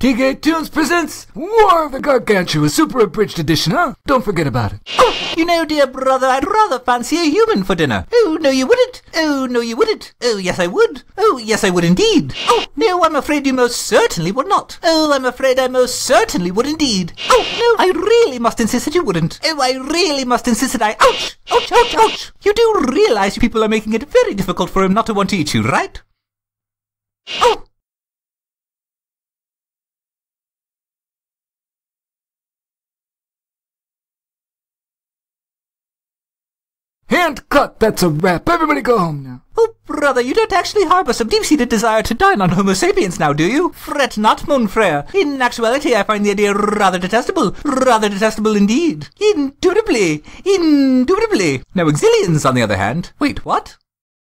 TKToons presents War of the Gargantua Super Abridged Edition, huh? Don't forget about it. Oh, you know, dear brother, I'd rather fancy a human for dinner. Oh, no, you wouldn't. Oh, no, you wouldn't. Oh, yes, I would. Oh, yes, I would indeed. Oh, no, I'm afraid you most certainly would not. Oh, I'm afraid I most certainly would indeed. Oh, no, I really must insist that you wouldn't. Oh, I really must insist that I... Ouch! Ouch, ouch, ouch! You do realize you people are making it very difficult for him not to want to eat you, right? Oh! Hand cut, that's a wrap. Everybody go home now. Oh, brother, you don't actually harbour some deep-seated desire to dine on Homo sapiens now, do you? Fret not, mon frere. In actuality, I find the idea rather detestable. Rather detestable indeed. Indubitably. Indubitably. Now, Exilians, on the other hand... Wait, what?